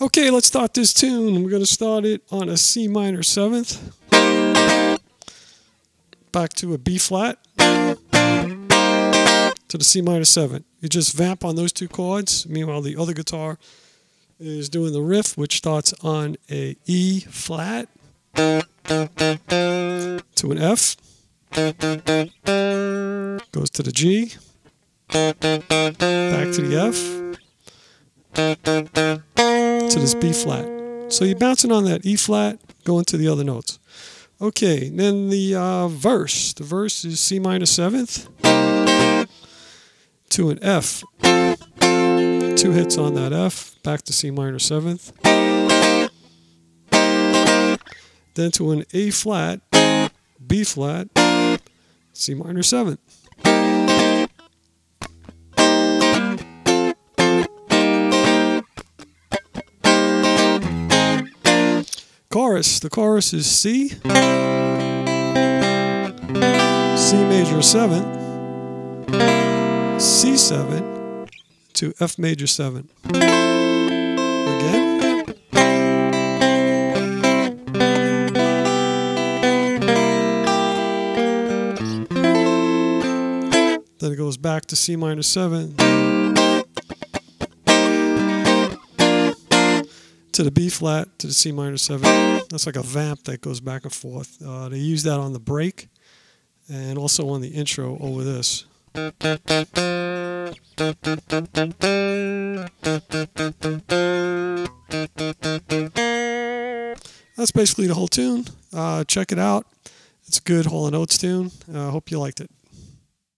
Okay, let's start this tune. We're going to start it on a C minor seventh. Back to a B flat. To the C minor seven. You just vamp on those two chords. Meanwhile, the other guitar is doing the riff, which starts on a E flat to an F. Goes to the G. Back to the F to this B flat. So you're bouncing on that E flat, going to the other notes. Okay, then the uh, verse. The verse is C minor seventh to an F. Two hits on that F, back to C minor seventh. Then to an A flat, B flat, C minor seventh. Chorus. The chorus is C, C major 7, C7 to F major 7. Again. Then it goes back to C minor 7. To the B flat to the C minor 7. That's like a vamp that goes back and forth. Uh, they use that on the break and also on the intro over this. That's basically the whole tune. Uh, check it out. It's a good Hall & Oates tune. I uh, hope you liked it.